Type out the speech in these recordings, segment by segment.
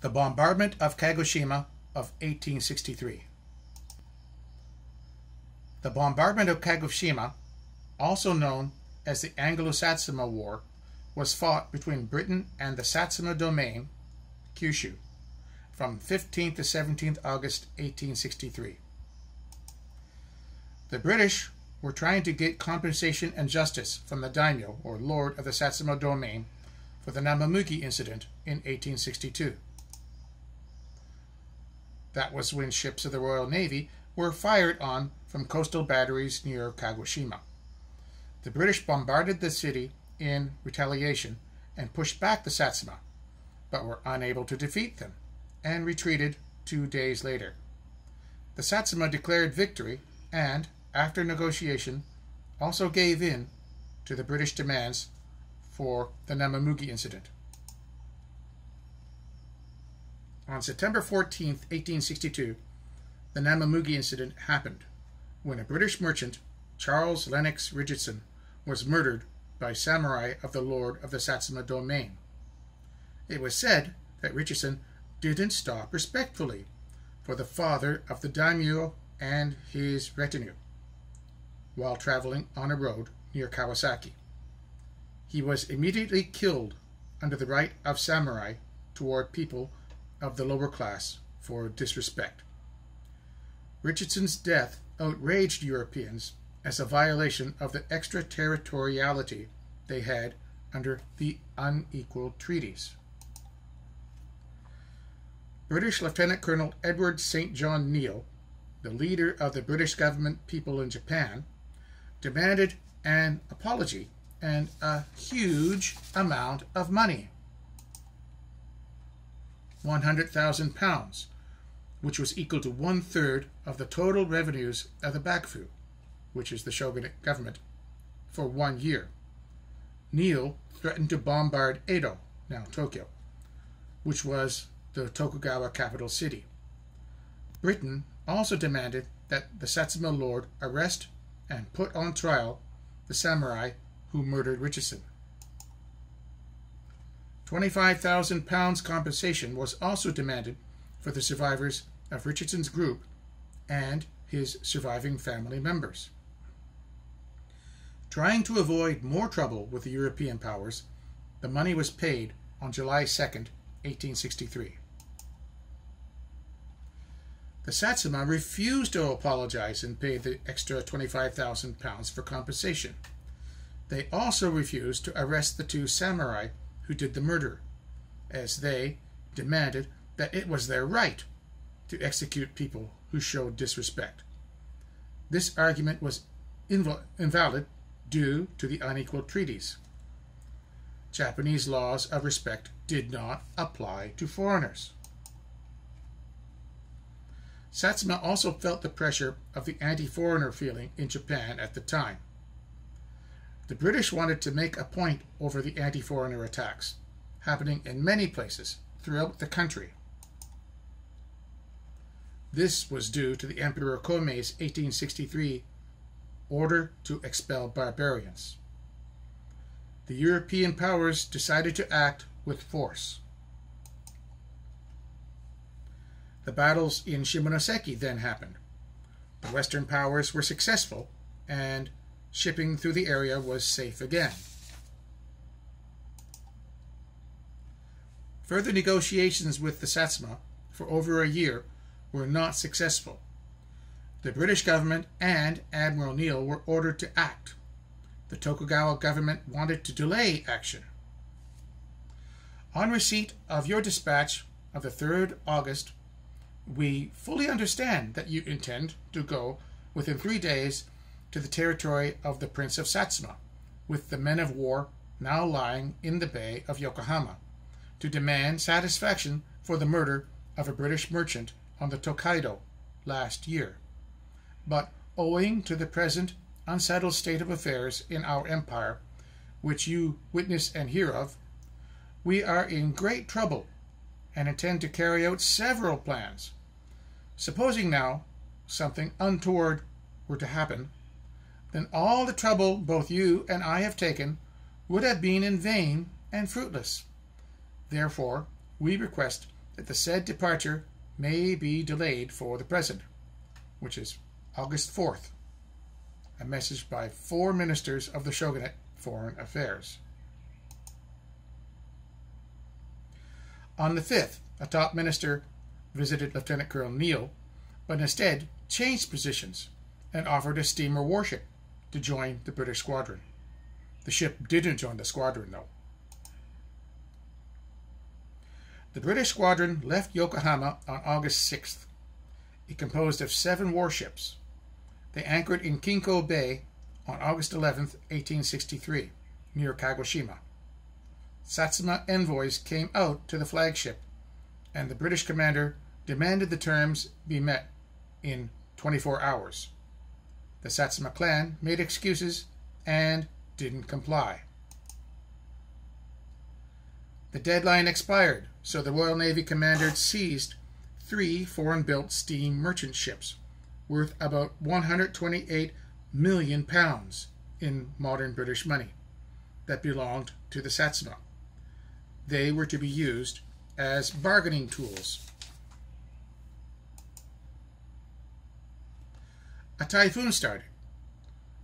The Bombardment of Kagoshima of 1863. The Bombardment of Kagoshima, also known as the Anglo-Satsuma War, was fought between Britain and the Satsuma domain, Kyushu, from 15th to 17th August 1863. The British were trying to get compensation and justice from the daimyo, or lord of the Satsuma domain, for the Namamugi incident in 1862. That was when ships of the Royal Navy were fired on from coastal batteries near Kagoshima. The British bombarded the city in retaliation and pushed back the Satsuma, but were unable to defeat them and retreated two days later. The Satsuma declared victory and, after negotiation, also gave in to the British demands for the Namamugi incident. On September 14, 1862, the Namamugi incident happened when a British merchant, Charles Lennox Richardson, was murdered by samurai of the lord of the Satsuma domain. It was said that Richardson didn't stop respectfully for the father of the daimyo and his retinue while traveling on a road near Kawasaki. He was immediately killed under the right of samurai toward people of the lower class for disrespect. Richardson's death outraged Europeans as a violation of the extraterritoriality they had under the unequal treaties. British Lieutenant Colonel Edward St. John Neale, the leader of the British government people in Japan, demanded an apology and a huge amount of money. 100,000 pounds, which was equal to one third of the total revenues of the Bakufu, which is the shogunate government, for one year. Neale threatened to bombard Edo, now Tokyo, which was the Tokugawa capital city. Britain also demanded that the Satsuma lord arrest and put on trial the samurai who murdered Richardson. 25,000 pounds compensation was also demanded for the survivors of Richardson's group and his surviving family members. Trying to avoid more trouble with the European powers, the money was paid on July 2, 1863. The Satsuma refused to apologize and pay the extra 25,000 pounds for compensation. They also refused to arrest the two samurai who did the murder, as they demanded that it was their right to execute people who showed disrespect. This argument was inv invalid due to the unequal treaties. Japanese laws of respect did not apply to foreigners. Satsuma also felt the pressure of the anti-foreigner feeling in Japan at the time. The British wanted to make a point over the anti-foreigner attacks, happening in many places throughout the country. This was due to the Emperor Komei's 1863 order to expel barbarians. The European powers decided to act with force. The battles in Shimonoseki then happened. The Western powers were successful, and shipping through the area was safe again. Further negotiations with the Satsuma for over a year were not successful. The British government and Admiral Neale were ordered to act. The Tokugawa government wanted to delay action. On receipt of your dispatch of the 3rd August, we fully understand that you intend to go within three days to the territory of the Prince of Satsuma, with the men of war now lying in the bay of Yokohama, to demand satisfaction for the murder of a British merchant on the Tokaido last year. But owing to the present unsettled state of affairs in our empire, which you witness and hear of, we are in great trouble and intend to carry out several plans. Supposing now something untoward were to happen, then all the trouble both you and I have taken would have been in vain and fruitless. Therefore, we request that the said departure may be delayed for the present, which is August 4th. A message by four ministers of the shogunate foreign affairs. On the 5th, a top minister visited Lieutenant Colonel Neale, but instead changed positions and offered a steamer warship to join the British squadron. The ship didn't join the squadron, though. The British squadron left Yokohama on August 6th. It composed of seven warships. They anchored in Kinko Bay on August 11th, 1863, near Kagoshima. Satsuma envoys came out to the flagship, and the British commander demanded the terms be met in 24 hours. The Satsuma clan made excuses and didn't comply. The deadline expired, so the Royal Navy commander seized three foreign built steam merchant ships worth about 128 million pounds in modern British money that belonged to the Satsuma. They were to be used as bargaining tools. A typhoon started,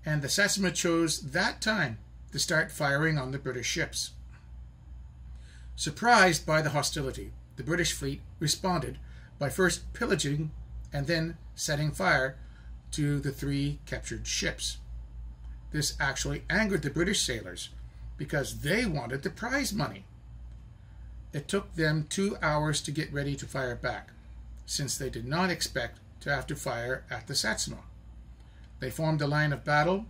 and the Satsuma chose that time to start firing on the British ships. Surprised by the hostility, the British fleet responded by first pillaging and then setting fire to the three captured ships. This actually angered the British sailors because they wanted the prize money. It took them two hours to get ready to fire back, since they did not expect to have to fire at the Satsuma. They formed a line of battle,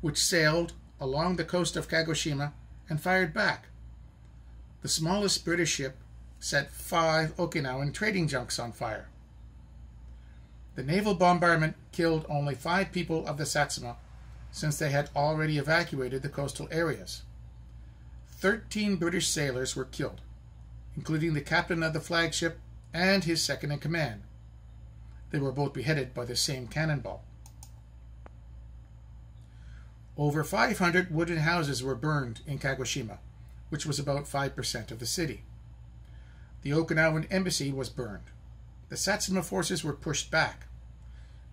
which sailed along the coast of Kagoshima and fired back. The smallest British ship set five Okinawan trading junks on fire. The naval bombardment killed only five people of the Satsuma, since they had already evacuated the coastal areas. Thirteen British sailors were killed including the captain of the flagship and his second in command. They were both beheaded by the same cannonball. Over 500 wooden houses were burned in Kagoshima, which was about 5% of the city. The Okinawan embassy was burned. The Satsuma forces were pushed back.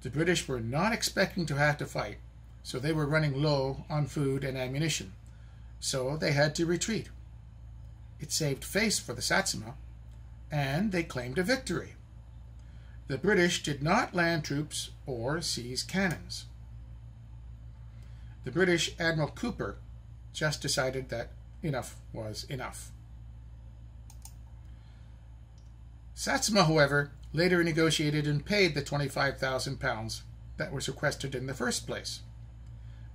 The British were not expecting to have to fight, so they were running low on food and ammunition, so they had to retreat. It saved face for the Satsuma, and they claimed a victory. The British did not land troops or seize cannons. The British Admiral Kuper just decided that enough was enough. Satsuma, however, later negotiated and paid the 25,000 pounds that was requested in the first place.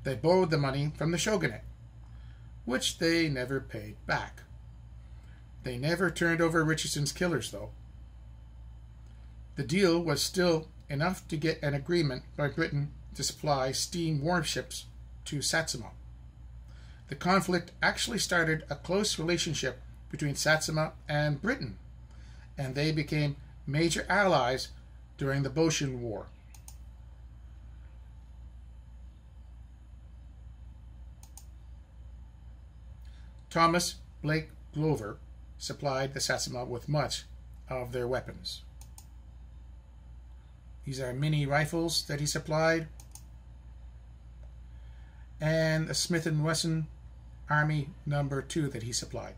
They borrowed the money from the shogunate, which they never paid back. They never turned over Richardson's killers, though. The deal was still enough to get an agreement by Britain to supply steam warships to Satsuma. The conflict actually started a close relationship between Satsuma and Britain, and they became major allies during the Boshin War. Thomas Blake Glover supplied the Satsuma with much of their weapons. These are Minié rifles that he supplied, and a Smith & Wesson Army number 2 that he supplied.